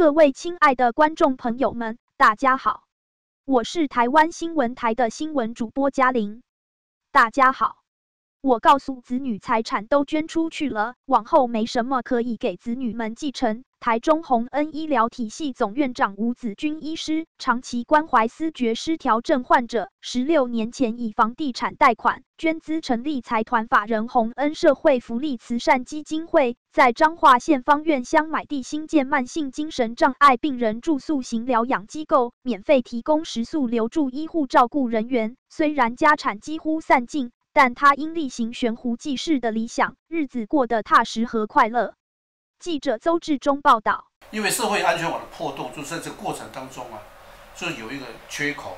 各位亲爱的观众朋友们，大家好，我是台湾新闻台的新闻主播嘉玲。大家好，我告诉子女财产都捐出去了，往后没什么可以给子女们继承。台中宏恩医疗体系总院长吴子君医师长期关怀思觉失调症患者，十六年前以房地产贷款捐资成立财团法人宏恩社会福利慈善基金会，在彰化县方院乡买地新建慢性精神障碍病人住宿型疗养机构，免费提供食宿留住医护照顾人员。虽然家产几乎散尽，但他因力行悬壶济世的理想，日子过得踏实和快乐。记者邹志忠报道：因为社会安全网的破洞，就是在这个过程当中啊，就有一个缺口，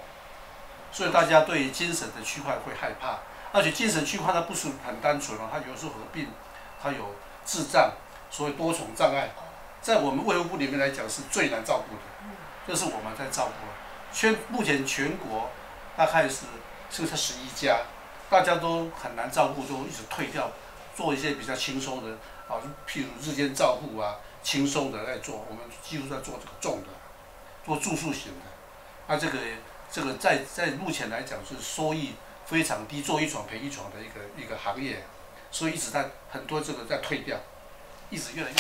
所以大家对于精神的区块会害怕，而且精神区块它不是很单纯哦，它有时候合并，它有智障，所以多重障碍，在我们卫生部里面来讲是最难照顾的，这是我们在照顾。全目前全国大概是剩下十一家，大家都很难照顾，就一直退掉，做一些比较轻松的。啊，譬如日间照护啊，轻松的在做，我们几乎在做这个重的，做住宿型的。那这个这个在在目前来讲是收益非常低，做一床赔一床的一个一个行业，所以一直在很多这个在退掉，一直越来越。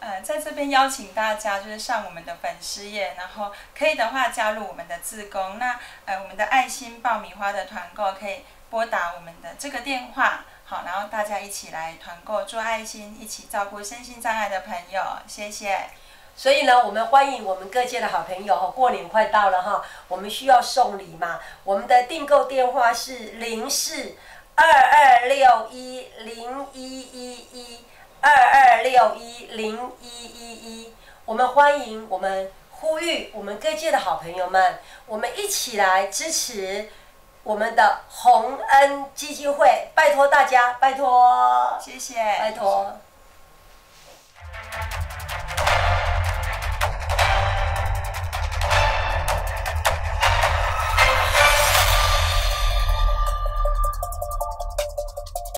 呃，在这边邀请大家就是上我们的粉丝页，然后可以的话加入我们的自工。那呃，我们的爱心爆米花的团购可以拨打我们的这个电话。好，然后大家一起来团购做爱心，一起照顾身心障碍的朋友，谢谢。所以呢，我们欢迎我们各界的好朋友哈，过年快到了哈，我们需要送礼嘛。我们的订购电话是零四二二六一零一一一二二六一零一一一。我们欢迎，我们呼吁我们各界的好朋友们，我们一起来支持。我们的洪恩基金会，拜托大家，拜托，谢谢，拜托。